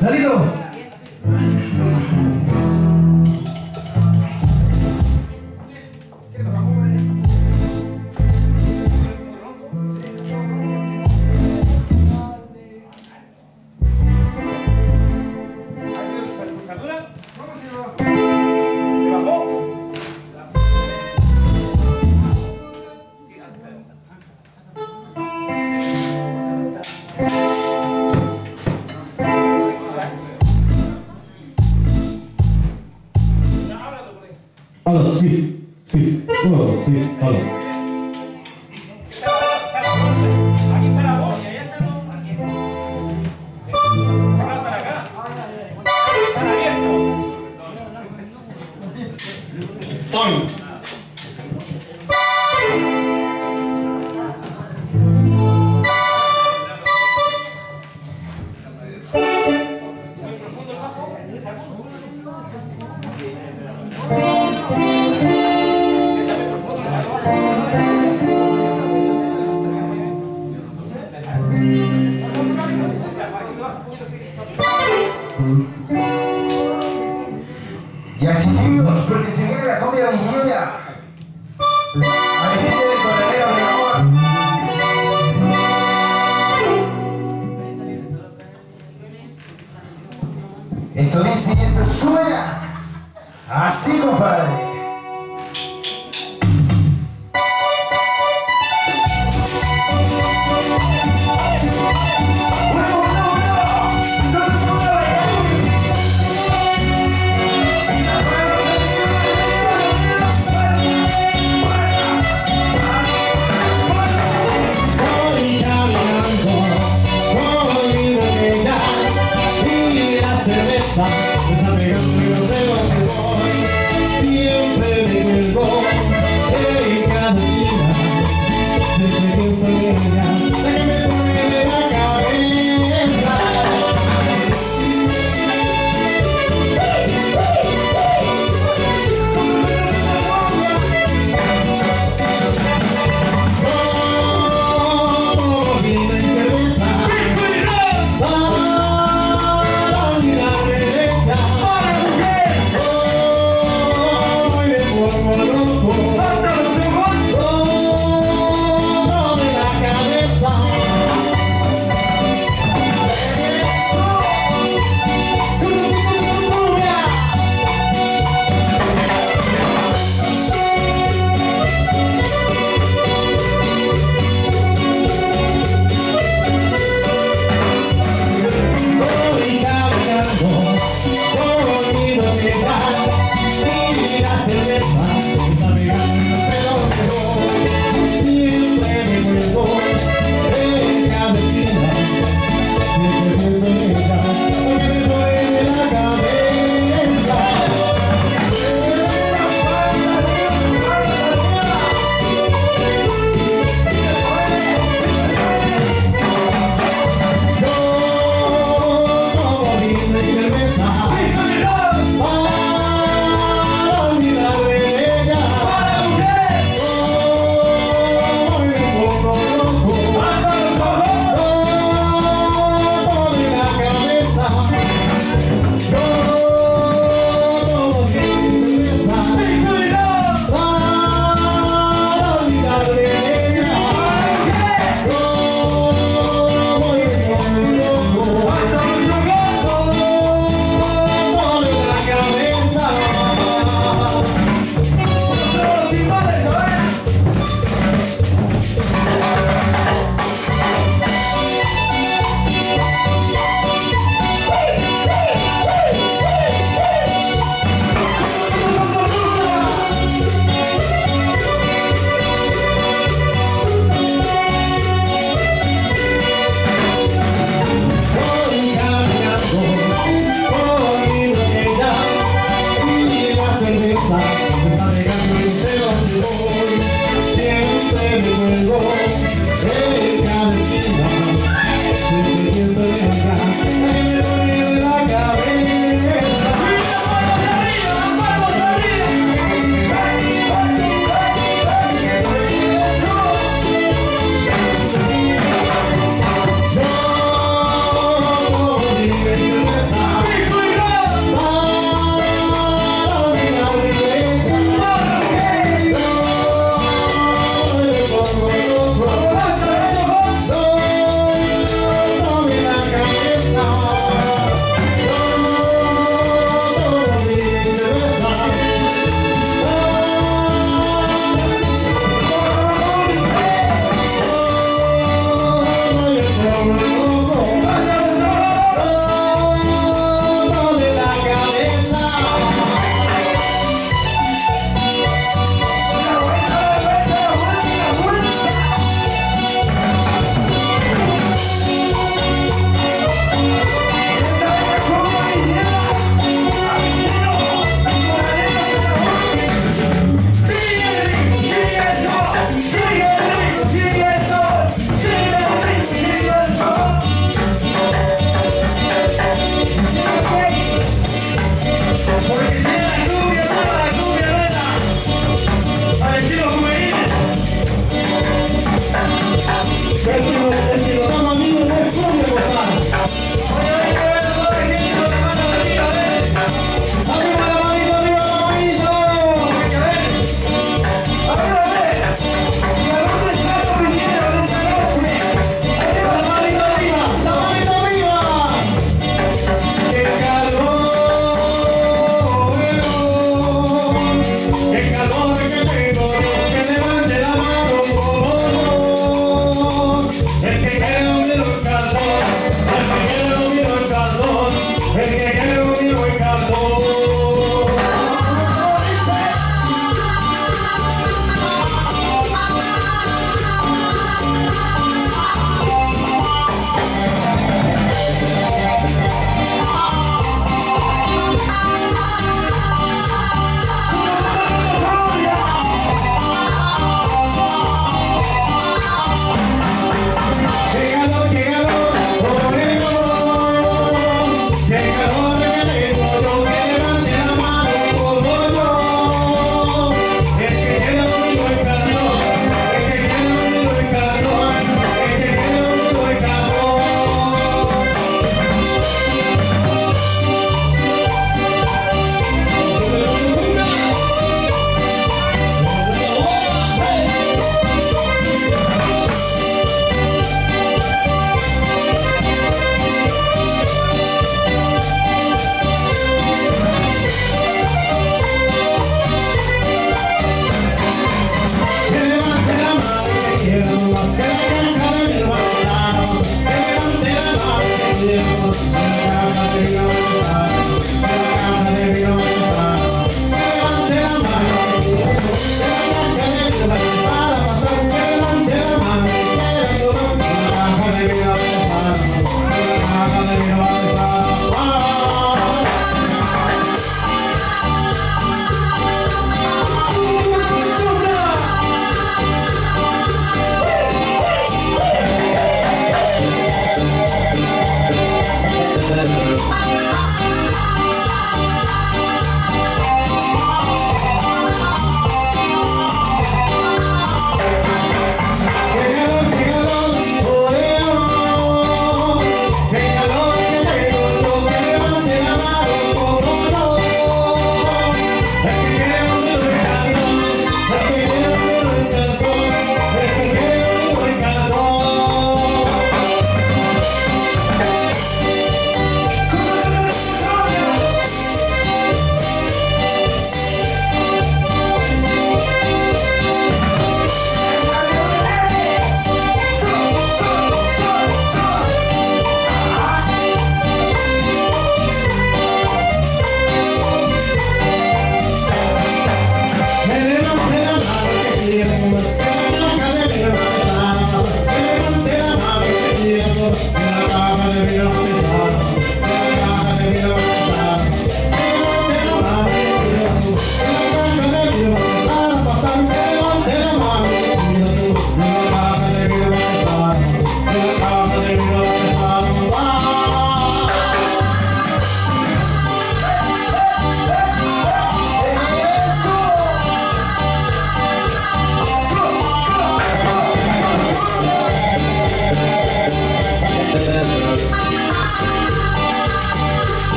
Dalito one. Esto dice y esto suena. Así, compadre.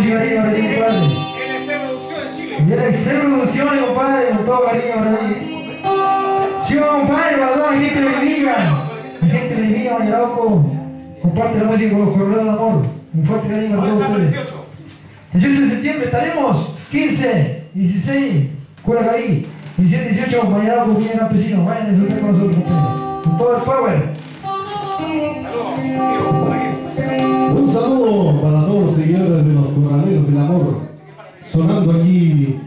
mucho cariño para ti, compadre. Producción en Chile. Y él es producción, compadre, con todo cariño para ti. Chico, compadre, para toda la gente bendiga. La gente bendiga, Mayarauco. Comparte la música con los coronados del amor. Un fuerte cariño para todos ustedes. El 18 de septiembre estaremos 15, 16, Curacaí, 17, 18, Mayarauco, Villa Campesino. Vayan a disfrutar con nosotros, compadre. Con todo el power. Saludos. Un saludo para todos los seguidores de los Corraleros del Amor, sonando aquí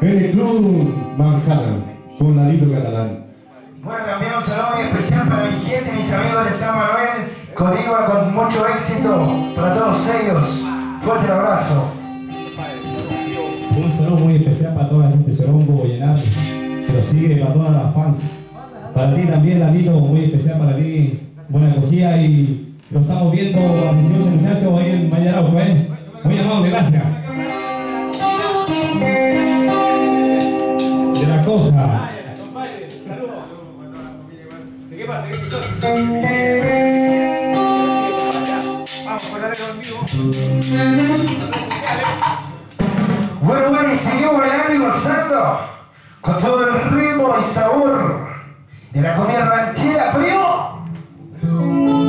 en el Club Manhattan con Ladito Catalán. Bueno, también un saludo muy especial para mi gente, mis amigos de San Manuel, Codigua con mucho éxito para todos ellos. Fuerte abrazo. Un saludo muy especial para toda la gente de Chorombo, Boyenato, que lo sigue, para todas las fans. Para ti también, Ladito, muy especial para ti. Buena acogida y lo estamos viendo a mis hijos y muchachos ahí en Mayarauco, ¿eh? Muy amable, gracias. De la costa. Saludos. ¿De qué parte? Vamos a Bueno, bueno, y seguimos bailando y gozando con todo el ritmo y sabor de la comida ranchera, primo.